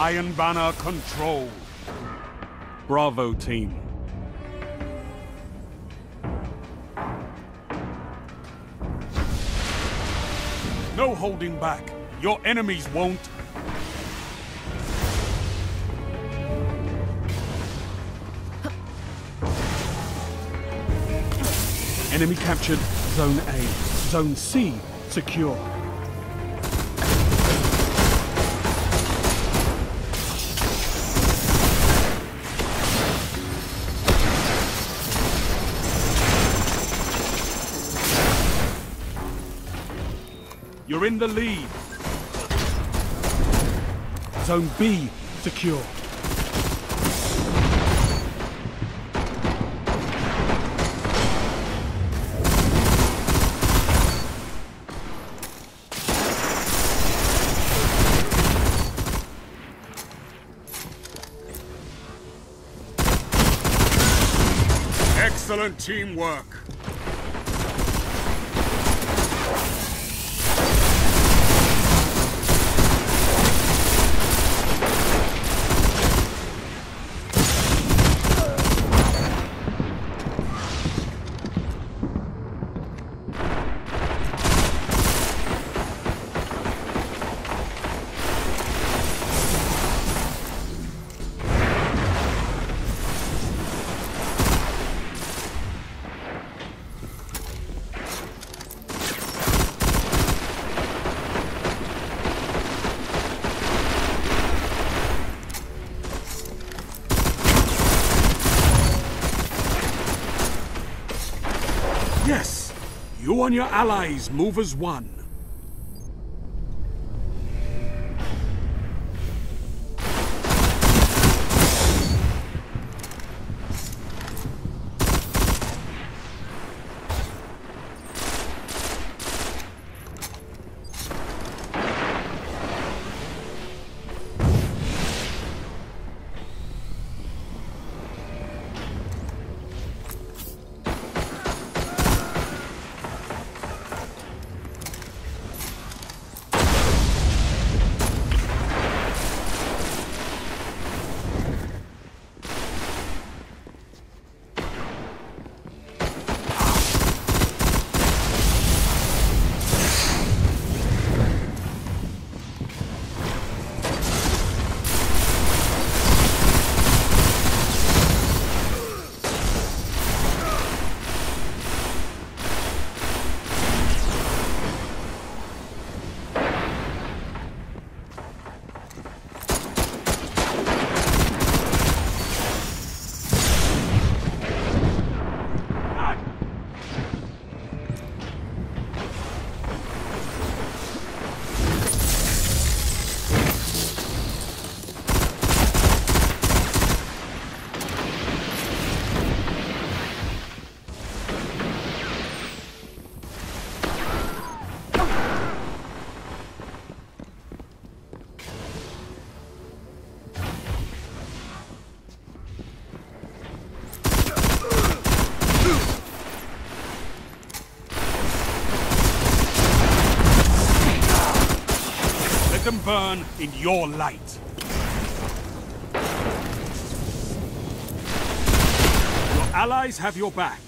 Iron Banner control. Bravo team. No holding back. Your enemies won't. Enemy captured Zone A. Zone C secure. You're in the lead. Zone B secure. Excellent teamwork. And your allies move as one. Them burn in your light. Your allies have your back.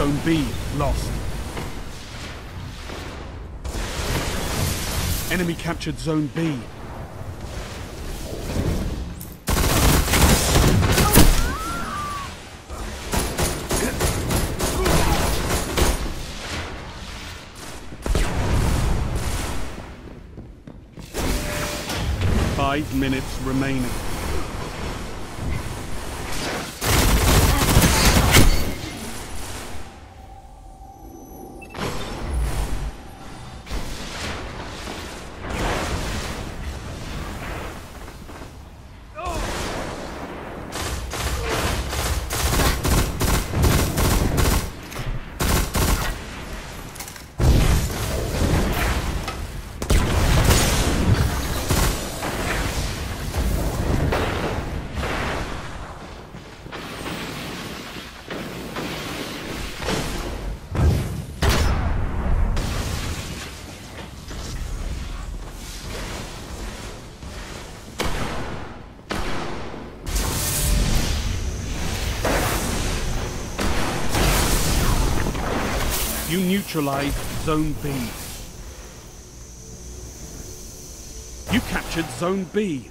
Zone B lost. Enemy captured Zone B. Five minutes remaining. Neutralized Zone B. You captured Zone B.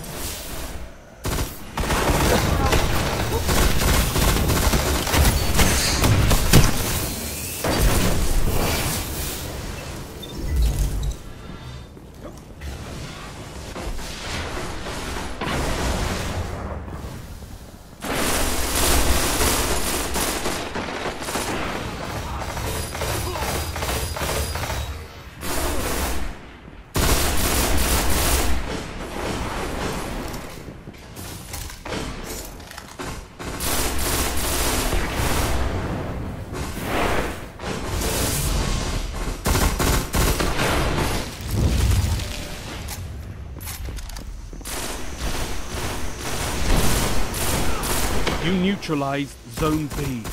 neutralized Zone B.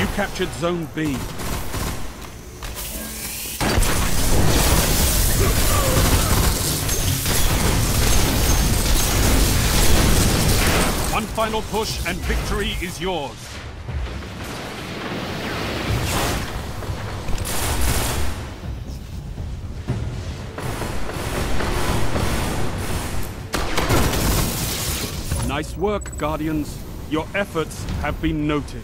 You captured Zone B. One final push and victory is yours. Nice work, Guardians. Your efforts have been noted.